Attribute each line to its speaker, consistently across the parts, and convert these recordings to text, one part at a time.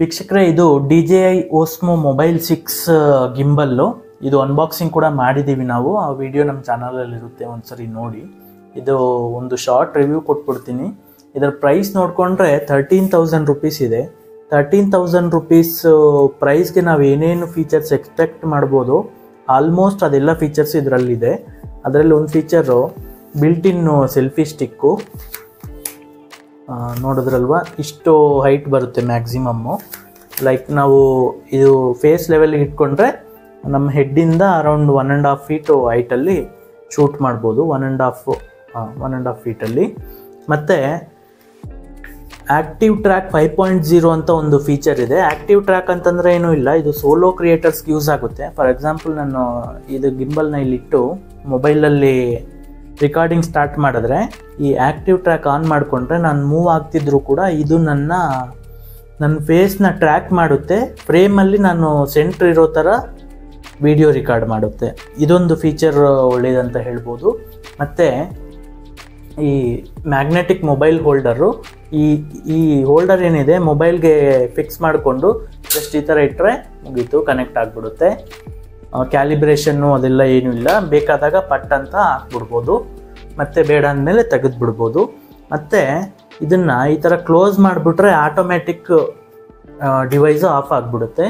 Speaker 1: ವೀಕ್ಷಕರೇ, ಇದು D J I Osmo mobile six gimbal. ಇದು ಅನ್ಬಾಕ್ಸಿಂಗ್ ಕೂಡ ಮಾಡಿದ್ದೀವಿ ನಾವು. ಆ ವಿಡಿಯೋ ನಮ್ಮ ಚಾನಲಲ್ಲಿರುತ್ತೆ ಇರುತ್ತೆ ಒಂದ್ಸರಿ ನೋಡಿ. ಇದು ಒಂದು ಶಾರ್ಟ್ ರಿವ್ಯೂ ಕೊಟ್ಬಿಡ್ತೀನಿ. ಇದರ ಪ್ರೈಸ್ ನೋಡಿಕೊಂಡ್ರೆ ತರ್ಟೀನ್ ತೌಸಂಡ್ ರುಪೀಸ್ ಇದೆ. ತರ್ಟೀನ್ ತೌಸಂಡ್ ರುಪೀಸ್ ಪ್ರೈಸ್ಗೆ ನಾವು ಏನೇನು ಫೀಚರ್ಸ್ ಎಕ್ಸ್ಪೆಕ್ಟ್ ಮಾಡ್ಬೋದು ಆಲ್ಮೋಸ್ಟ್ ಅದೆಲ್ಲ ಫೀಚರ್ಸ್ ಇದರಲ್ಲಿದೆ. ಅದರಲ್ಲಿ ಒಂದು feature built in selfie stick ನೋಡಿದ್ರಲ್ವಾ? ಇಷ್ಟು ಹೈಟ್ ಬರುತ್ತೆ ಮ್ಯಾಕ್ಸಿಮಮ್ಮು ಲೈಕ್ ನಾವು ಇದು ಫೇಸ್ ಲೆವೆಲ್ಗೆ ಇಟ್ಕೊಂಡ್ರೆ ನಮ್ಮ ಹೆಡ್ಡಿಂದ around one and half feet ಹೈಟಲ್ಲಿ shoot ಮಾಡ್ಬೋದು. One and half one and half ಫೀಟಲ್ಲಿ ಮತ್ತು active track five point zero ಅಂತ ಒಂದು ಫೀಚರ್ ಇದೆ. ಆ್ಯಕ್ಟಿವ್ ಟ್ರ್ಯಾಕ್ ಅಂತಂದರೆ ಏನೂ ಇಲ್ಲ. ಇದು ಸೋಲೋ ಕ್ರಿಯೇಟರ್ಸ್ಗೆ ಯೂಸ್ ಆಗುತ್ತೆ. ಫಾರ್ ಎಕ್ಸಾಂಪಲ್ ನಾನು ಇದು ಗಿಂಬಲ್ನ ಇಲ್ಲಿಟ್ಟು ಮೊಬೈಲಲ್ಲಿ ರಿಕಾರ್ಡಿಂಗ್ ಸ್ಟಾರ್ಟ್ ಮಾಡಿದ್ರೆ, ಈ ಆ್ಯಕ್ಟಿವ್ ಟ್ರ್ಯಾಕ್ ಆನ್ ಮಾಡಿಕೊಂಡ್ರೆ ನಾನು ಮೂವ್ ಆಗ್ತಿದ್ರು ಕೂಡ ಇದು ನನ್ನ ನನ್ನ ಫೇಸ್ನ ಟ್ರ್ಯಾಕ್ ಮಾಡುತ್ತೆ. ಫ್ರೇಮಲ್ಲಿ ನಾನು ಸೆಂಟ್ರ್ ಇರೋ ಥರ ವಿಡಿಯೋ ರೆಕಾರ್ಡ್ ಮಾಡುತ್ತೆ. ಇದೊಂದು ಫೀಚರ್ ಒಳ್ಳೇದಂತ ಹೇಳ್ಬೋದು. ಮತ್ತು ಈ ಮ್ಯಾಗ್ನೆಟಿಕ್ ಮೊಬೈಲ್ ಹೋಲ್ಡರು ಈ ಈ ಹೋಲ್ಡರ್ ಏನಿದೆ ಮೊಬೈಲ್ಗೆ ಫಿಕ್ಸ್ ಮಾಡಿಕೊಂಡು ಜಸ್ಟ್ ಈ ಥರ ಇಟ್ಟರೆ ಮುಗೀತು ಕನೆಕ್ಟ್ ಆಗಿಬಿಡುತ್ತೆ. ಕ್ಯಾಲಿಬ್ರೇಷನ್ನು ಅದೆಲ್ಲ ಏನೂ ಇಲ್ಲ. ಬೇಕಾದಾಗ ಪಟ್ ಅಂತ ಹಾಕ್ಬಿಡ್ಬೋದು. ಮತ್ತು ಬೇಡ ಅಂದಮೇಲೆ ತೆಗೆದುಬಿಡ್ಬೋದು. ಮತ್ತು ಇದನ್ನು ಈ ಥರ ಕ್ಲೋಸ್ ಮಾಡಿಬಿಟ್ರೆ ಆಟೋಮೆಟಿಕ್ ಡಿವೈಸು ಆಫ್ ಆಗಿಬಿಡುತ್ತೆ.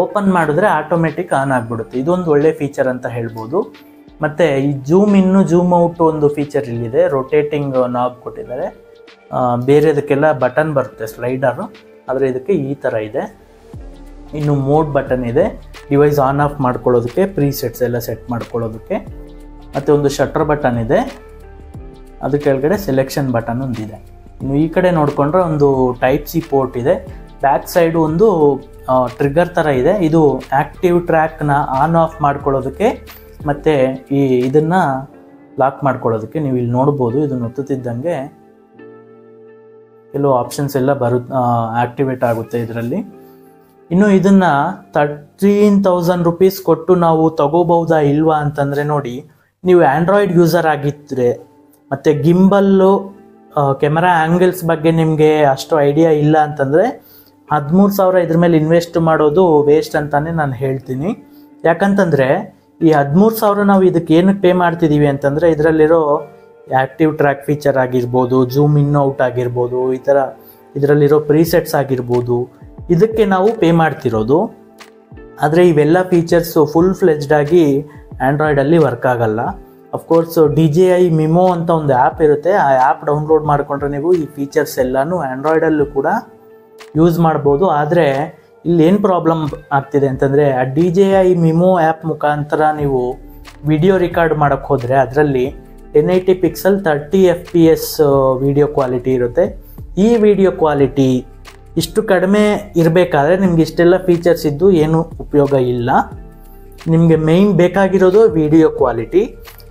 Speaker 1: ಓಪನ್ ಮಾಡಿದ್ರೆ ಆಟೋಮೆಟಿಕ್ ಆನ್ ಆಗಿಬಿಡುತ್ತೆ. ಇದೊಂದು ಒಳ್ಳೆ ಫೀಚರ್ ಅಂತ ಹೇಳ್ಬೋದು. ಮತ್ತು ಈ ಜೂಮ್ ಇನ್ನು ಜೂಮ್ ಔಟ್ ಒಂದು ಫೀಚರ್ ಇಲ್ಲಿದೆ. ರೊಟೇಟಿಂಗ್ ನಾಬ್ ಕೊಟ್ಟಿದ್ದಾರೆ. ಬೇರೆದಕ್ಕೆಲ್ಲ ಬಟನ್ ಬರುತ್ತೆ ಸ್ಲೈಡರು ಆದರೆ ಇದಕ್ಕೆ ಈ ಥರ ಇದೆ. ಇನ್ನು ಮೋಡ್ ಬಟನ್ ಇದೆ. ಡಿವೈಸ್ ಆನ್ ಆಫ್ ಮಾಡ್ಕೊಳ್ಳೋದಕ್ಕೆ ಪ್ರೀ ಸೆಟ್ಸ್ ಎಲ್ಲ ಸೆಟ್ ಮಾಡ್ಕೊಳ್ಳೋದಕ್ಕೆ. ಮತ್ತು ಒಂದು ಶಟರ್ ಬಟನ್ ಇದೆ. ಅದ್ರ ಕೆಳಗಡೆ ಸೆಲೆಕ್ಷನ್ ಬಟನ್ ಒಂದಿದೆ. ಇನ್ನು ಈ ಕಡೆ ನೋಡಿಕೊಂಡ್ರೆ ಒಂದು ಟೈಪ್ ಸಿ ಪೋರ್ಟ್ ಇದೆ. ಬ್ಯಾಕ್ ಸೈಡು ಒಂದು ಟ್ರಿಗ್ಗರ್ ಥರ ಇದೆ. ಇದು ಆ್ಯಕ್ಟಿವ್ ಟ್ರ್ಯಾಕ್ನ ಆನ್ ಆಫ್ ಮಾಡ್ಕೊಳ್ಳೋದಕ್ಕೆ ಮತ್ತು ಈ ಇದನ್ನು ಲಾಕ್ ಮಾಡ್ಕೊಳ್ಳೋದಕ್ಕೆ ನೀವು ಇಲ್ಲಿ ನೋಡ್ಬೋದು. ಇದನ್ನು ಒತ್ತುತ್ತಿದ್ದಂಗೆ ಕೆಲವು ಆಪ್ಷನ್ಸ್ ಎಲ್ಲ ಬರು ಆ್ಯಕ್ಟಿವೇಟ್ ಆಗುತ್ತೆ ಇದರಲ್ಲಿ. ಇನ್ನು ಇದನ್ನ ತರ್ಟೀನ್ ತೌಸಂಡ್ ರುಪೀಸ್ ಕೊಟ್ಟು ನಾವು ತಗೋಬಹುದಾ ಇಲ್ವಾ ಅಂತಂದರೆ ನೋಡಿ, ನೀವು ಆ್ಯಂಡ್ರಾಯ್ಡ್ ಯೂಸರ್ ಆಗಿದ್ದರೆ ಮತ್ತು ಗಿಂಬಲ್ಲು ಕೆಮರಾ ಆ್ಯಂಗಲ್ಸ್ ಬಗ್ಗೆ ನಿಮಗೆ ಅಷ್ಟು ಐಡಿಯಾ ಇಲ್ಲ ಅಂತಂದರೆ, ಹದಿಮೂರು ಸಾವಿರ ಇದ್ರ ಮೇಲೆ ಇನ್ವೆಸ್ಟ್ ಮಾಡೋದು ವೇಸ್ಟ್ ಅಂತಾನೆ ನಾನು ಹೇಳ್ತೀನಿ. ಯಾಕಂತಂದರೆ, ಈ ಹದಿಮೂರು ಸಾವಿರ ನಾವು ಇದಕ್ಕೆ ಏನಕ್ಕೆ ಪೇ ಮಾಡ್ತಿದ್ದೀವಿ ಅಂತಂದರೆ, ಇದರಲ್ಲಿರೋ ಆ್ಯಕ್ಟಿವ್ ಟ್ರ್ಯಾಕ್ ಫೀಚರ್ ಆಗಿರ್ಬೋದು ಜೂಮ್ ಇನ್ ಔಟ್ ಆಗಿರ್ಬೋದು, ಈ ಥರ ಇದರಲ್ಲಿರೋ ಪ್ರೀಸೆಟ್ಸ್ ಆಗಿರ್ಬೋದು ಇದಕ್ಕೆ ನಾವು ಪೇ ಮಾಡ್ತಿರೋದು. ಆದರೆ ಇವೆಲ್ಲ ಫೀಚರ್ಸು ಫುಲ್ ಫ್ಲೆಜ್ಡ್ ಆಗಿ ಆ್ಯಂಡ್ರಾಯ್ಡಲ್ಲಿ ವರ್ಕ್ ಆಗಲ್ಲ. Of course D J I Mimo ಅಂತ ಒಂದು ಆ್ಯಪ್ ಇರುತ್ತೆ. ಆ ಆ್ಯಪ್ ಡೌನ್ಲೋಡ್ ಮಾಡಿಕೊಂಡ್ರೆ ನೀವು ಈ ಫೀಚರ್ಸ್ ಎಲ್ಲನೂ ಆ್ಯಂಡ್ರಾಯ್ಡಲ್ಲೂ ಕೂಡ ಯೂಸ್ ಮಾಡ್ಬೋದು. ಆದರೆ ಇಲ್ಲಿ ಏನು ಪ್ರಾಬ್ಲಮ್ ಆಗ್ತಿದೆ ಅಂತಂದರೆ, ಆ D J I Mimo app ಮುಖಾಂತರ ನೀವು ವಿಡಿಯೋ ರೆಕಾರ್ಡ್ ಮಾಡೋಕ್ಕೆ ಹೋದರೆ ಅದರಲ್ಲಿ ten eighty pixel thirty F P S video quality ಇರುತ್ತೆ. ಈ ವಿಡಿಯೋ ಕ್ವಾಲಿಟಿ ಇಷ್ಟು ಕಡಿಮೆ ಇರಬೇಕಾದ್ರೆ ನಿಮ್ಗೆ ಇಷ್ಟೆಲ್ಲ ಫೀಚರ್ಸ್ ಇದ್ದು ಏನು ಉಪಯೋಗ ಇಲ್ಲ. ನಿಮಗೆ ಮೇಯ್ನ್ ಬೇಕಾಗಿರೋದು ವಿಡಿಯೋ ಕ್ವಾಲಿಟಿ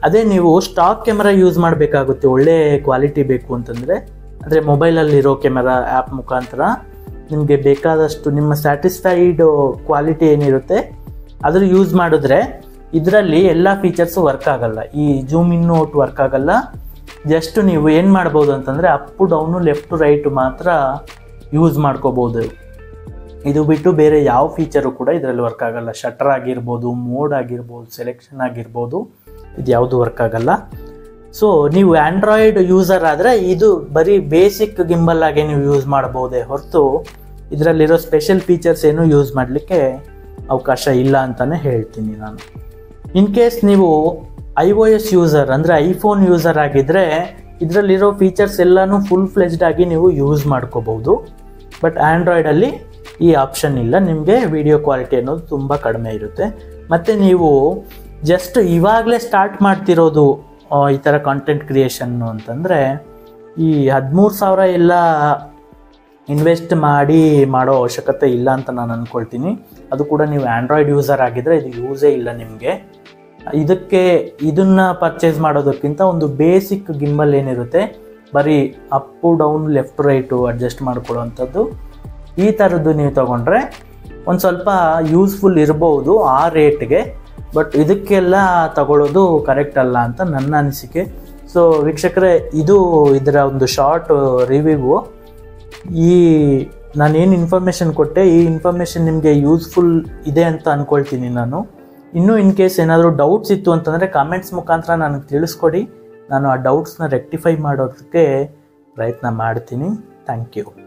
Speaker 1: ಅದೇ ನೀವು ಸ್ಟಾಕ್ ಕ್ಯಾಮರಾ ಯೂಸ್ ಮಾಡಬೇಕಾಗುತ್ತೆ, ಒಳ್ಳೆ ಕ್ವಾಲಿಟಿ ಬೇಕು ಅಂತಂದರೆ. ಅಂದರೆ ಮೊಬೈಲಲ್ಲಿರೋ ಕ್ಯಾಮರಾ ಆ್ಯಪ್ ಮುಖಾಂತರ. ನಿಮಗೆ ಬೇಕಾದಷ್ಟು ನಿಮ್ಮ ಸ್ಯಾಟಿಸ್ಫೈಡ್ ಕ್ವಾಲಿಟಿ ಏನಿರುತ್ತೆ, ಅದ್ರ ಯೂಸ್ ಮಾಡಿದ್ರೆ ಇದರಲ್ಲಿ ಎಲ್ಲ ಫೀಚರ್ಸು ವರ್ಕ್ ಆಗಲ್ಲ. ಈ ಜೂಮ್ ಇನ್ನು ಔಟ್ ವರ್ಕ್ ಆಗಲ್ಲ. ಜಸ್ಟ್ ನೀವು ಏನು ಮಾಡ್ಬೋದು ಅಂತಂದರೆ ಅಪ್ಪು ಡೌನು ಲೆಫ್ಟು ರೈಟು ಮಾತ್ರ ಯೂಸ್ ಮಾಡ್ಕೋಬೋದು. ಇದು ಬಿಟ್ಟು ಬೇರೆ ಯಾವ ಫೀಚರು ಕೂಡ ಇದರಲ್ಲಿ ವರ್ಕ್ ಆಗಲ್ಲ. ಶಟರ್ ಆಗಿರ್ಬೋದು ಮೋಡ್ ಆಗಿರ್ಬೋದು ಸೆಲೆಕ್ಷನ್ ಆಗಿರ್ಬೋದು, ಇದು ಯಾವುದು ವರ್ಕ್ ಆಗಲ್ಲ. ಸೊ ನೀವು ಆ್ಯಂಡ್ರಾಯ್ಡ್ ಯೂಸರ್ ಆದರೆ ಇದು ಬರೀ ಬೇಸಿಕ್ ಗಿಂಬಲ್ ಆಗಿ ನೀವು ಯೂಸ್ ಮಾಡ್ಬೋದೇ ಹೊರತು ಇದರಲ್ಲಿರೋ ಸ್ಪೆಷಲ್ ಫೀಚರ್ಸ್ ಏನು ಯೂಸ್ ಮಾಡಲಿಕ್ಕೆ ಅವಕಾಶ ಇಲ್ಲ ಅಂತಲೇ ಹೇಳ್ತೀನಿ ನಾನು. ಇನ್ ಕೇಸ್ ನೀವು ಐ ಓ ಎಸ್ ಯೂಸರ್ ಅಂದರೆ ಐಫೋನ್ ಯೂಸರ್ ಆಗಿದ್ದರೆ ಇದರಲ್ಲಿರೋ ಫೀಚರ್ಸ್ ಎಲ್ಲನೂ ಫುಲ್ ಫ್ಲೆಜ್ಡ್ ಆಗಿ ನೀವು ಯೂಸ್ ಮಾಡ್ಕೋಬಹುದು. ಬಟ್ ಆ್ಯಂಡ್ರಾಯ್ಡಲ್ಲಿ ಈ ಆಪ್ಷನ್ ಇಲ್ಲ. ನಿಮಗೆ ವಿಡಿಯೋ ಕ್ವಾಲಿಟಿ ಅನ್ನೋದು ತುಂಬ ಕಡಿಮೆ ಇರುತ್ತೆ. ಮತ್ತು ನೀವು ಜಸ್ಟ್ ಇವಾಗಲೇ ಸ್ಟಾರ್ಟ್ ಮಾಡ್ತಿರೋದು ಈ ಥರ ಕಾಂಟೆಂಟ್ ಕ್ರಿಯೇಷನ್ನು ಅಂತಂದರೆ, ಈ ಹದಿಮೂರು ಸಾವಿರ ಎಲ್ಲ ಇನ್ವೆಸ್ಟ್ ಮಾಡಿ ಮಾಡೋ ಅವಶ್ಯಕತೆ ಇಲ್ಲ ಅಂತ ನಾನು ಅಂದ್ಕೊಳ್ತೀನಿ ಅದು ಕೂಡ ನೀವು ಆ್ಯಂಡ್ರಾಯ್ಡ್ ಯೂಸರ್ ಆಗಿದ್ದರೆ ಇದು ಯೂಸೇ ಇಲ್ಲ ನಿಮಗೆ. ಇದಕ್ಕೆ ಇದನ್ನ ಪರ್ಚೇಸ್ ಮಾಡೋದಕ್ಕಿಂತ ಒಂದು ಬೇಸಿಕ್ ಗಿಂಬಲ್ ಏನಿರುತ್ತೆ, ಬರೀ up down left right adjust ಮಾಡಿಕೊಡುವಂಥದ್ದು ಈ ಥರದ್ದು ನೀವು ತೊಗೊಂಡ್ರೆ ಒಂದು ಸ್ವಲ್ಪ ಯೂಸ್ಫುಲ್ ಇರ್ಬೋದು ಆ ರೇಟ್ಗೆ ಬಟ್ ಇದಕ್ಕೆಲ್ಲ ತಗೊಳ್ಳೋದು ಕರೆಕ್ಟ್ ಅಲ್ಲ ಅಂತ ನನ್ನ ಅನಿಸಿಕೆ. ಸೊ ವೀಕ್ಷಕರೇ, ಇದು ಇದರ ಒಂದು ಶಾರ್ಟ್ ರಿವ್ಯೂ ಈ ನಾನೇನು ಇನ್ಫಾರ್ಮೇಷನ್ ಕೊಟ್ಟೆ, ಈ ಇನ್ಫಾರ್ಮೇಷನ್ ನಿಮಗೆ ಯೂಸ್ಫುಲ್ ಇದೆ ಅಂತ ಅಂದ್ಕೊಳ್ತೀನಿ ನಾನು. ಇನ್ನೂ ಇನ್ ಕೇಸ್ ಏನಾದರೂ ಡೌಟ್ಸ್ ಇತ್ತು ಅಂತಂದರೆ ಕಾಮೆಂಟ್ಸ್ ಮುಖಾಂತರ ನನಗೆ ತಿಳಿಸ್ಕೊಡಿ. ನಾನು ಆ ಡೌಟ್ಸ್ನ ರೆಕ್ಟಿಫೈ ಮಾಡೋದಕ್ಕೆ ಪ್ರಯತ್ನ ಮಾಡ್ತೀನಿ. Thank you